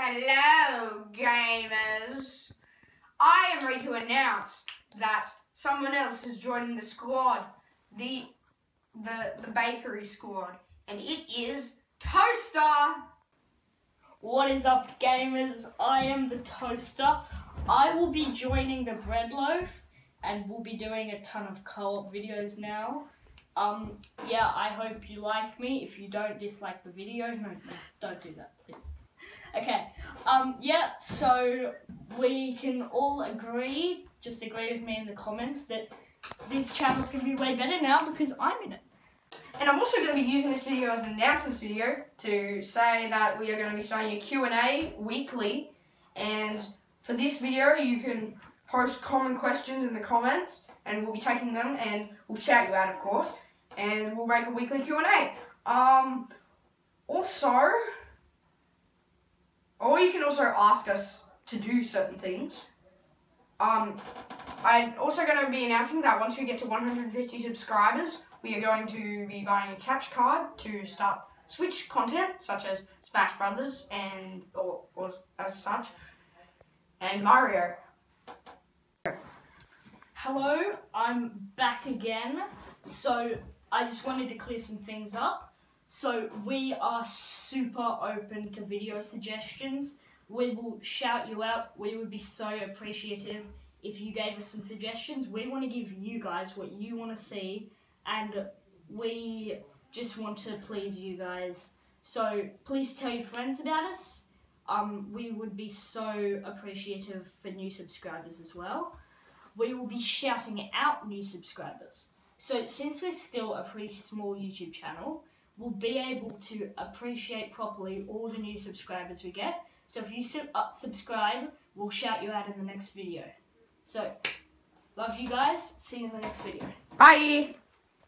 Hello, gamers. I am ready to announce that someone else is joining the squad, the the the bakery squad, and it is Toaster. What is up, gamers? I am the Toaster. I will be joining the Bread Loaf, and we'll be doing a ton of co-op videos now. Um, yeah, I hope you like me. If you don't dislike the video, don't do that, please. Okay, um, yeah, so we can all agree, just agree with me in the comments, that this channel's going to be way better now because I'm in it. And I'm also going to be using this video as an announcements video to say that we are going to be starting a Q&A weekly. And for this video, you can post common questions in the comments and we'll be taking them and we'll shout you out, of course. And we'll make a weekly Q&A. Um, also, or you can also ask us to do certain things. Um, I'm also going to be announcing that once we get to 150 subscribers, we are going to be buying a capture card to start Switch content, such as Smash Brothers and or, or as such, and Mario. Hello, I'm back again. So I just wanted to clear some things up. So we are super open to video suggestions. We will shout you out. We would be so appreciative if you gave us some suggestions. We want to give you guys what you want to see and we just want to please you guys. So please tell your friends about us. Um, we would be so appreciative for new subscribers as well. We will be shouting out new subscribers. So since we're still a pretty small YouTube channel, we'll be able to appreciate properly all the new subscribers we get. So if you uh, subscribe, we'll shout you out in the next video. So, love you guys. See you in the next video. Bye!